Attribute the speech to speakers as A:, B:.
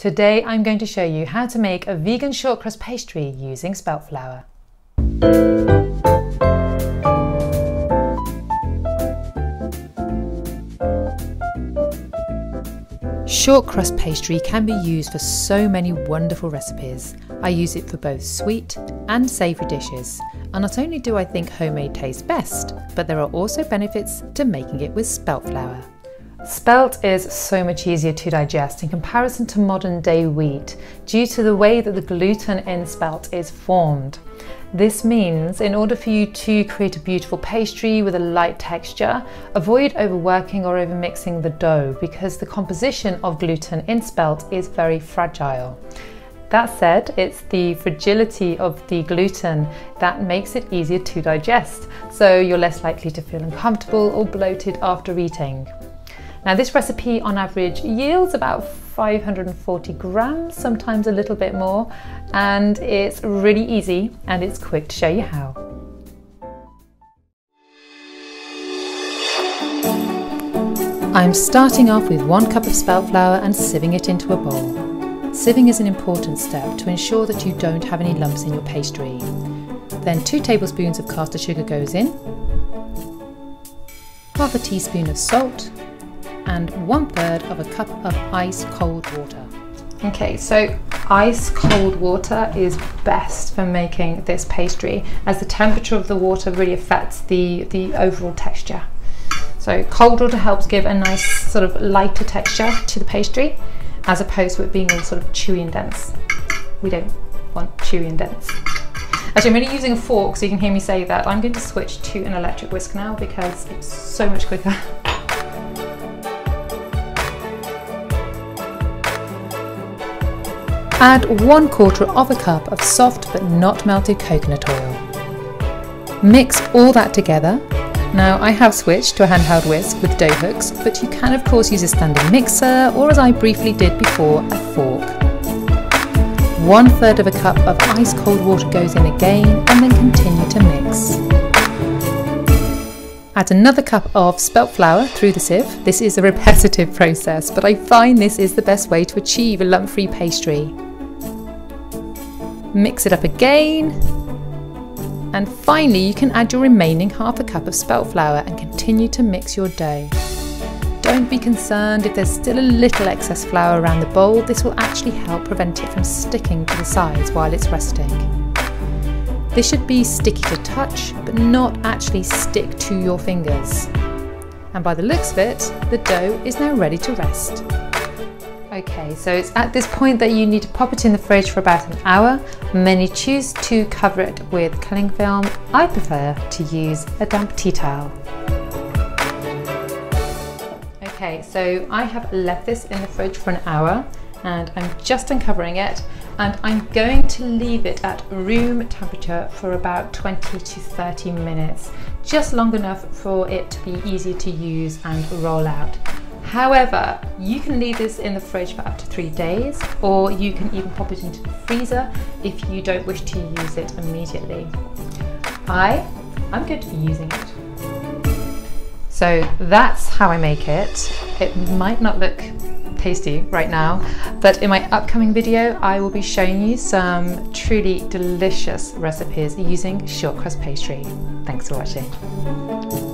A: Today I'm going to show you how to make a vegan short crust pastry using spelt flour. Short crust pastry can be used for so many wonderful recipes. I use it for both sweet and savoury dishes. And not only do I think homemade tastes best, but there are also benefits to making it with spelt flour. Spelt is so much easier to digest in comparison to modern day wheat due to the way that the gluten in spelt is formed. This means in order for you to create a beautiful pastry with a light texture, avoid overworking or overmixing the dough because the composition of gluten in spelt is very fragile. That said, it's the fragility of the gluten that makes it easier to digest, so you're less likely to feel uncomfortable or bloated after eating. Now this recipe on average yields about 540 grams, sometimes a little bit more, and it's really easy and it's quick to show you how. I'm starting off with one cup of spelt flour and sieving it into a bowl. Sieving is an important step to ensure that you don't have any lumps in your pastry. Then two tablespoons of caster sugar goes in, half a teaspoon of salt, and one third of a cup of ice cold water. Okay, so ice cold water is best for making this pastry as the temperature of the water really affects the, the overall texture. So cold water helps give a nice sort of lighter texture to the pastry as opposed to it being all sort of chewy and dense. We don't want chewy and dense. Actually, I'm only using a fork so you can hear me say that. I'm going to switch to an electric whisk now because it's so much quicker. Add one quarter of a cup of soft but not melted coconut oil. Mix all that together. Now I have switched to a handheld whisk with dough hooks, but you can of course use a standard mixer or as I briefly did before, a fork. One third of a cup of ice cold water goes in again and then continue to mix. Add another cup of spelt flour through the sieve. This is a repetitive process, but I find this is the best way to achieve a lump-free pastry. Mix it up again. And finally, you can add your remaining half a cup of spelt flour and continue to mix your dough. Don't be concerned if there's still a little excess flour around the bowl, this will actually help prevent it from sticking to the sides while it's resting. This should be sticky to touch, but not actually stick to your fingers. And by the looks of it, the dough is now ready to rest. Okay, so it's at this point that you need to pop it in the fridge for about an hour and then you choose to cover it with cling film. I prefer to use a damp tea towel. Okay, so I have left this in the fridge for an hour and I'm just uncovering it and I'm going to leave it at room temperature for about 20 to 30 minutes, just long enough for it to be easy to use and roll out. However, you can leave this in the fridge for up to three days, or you can even pop it into the freezer if you don't wish to use it immediately. I, I'm going to be using it. So that's how I make it. It might not look tasty right now, but in my upcoming video, I will be showing you some truly delicious recipes using short crust pastry. Thanks for watching.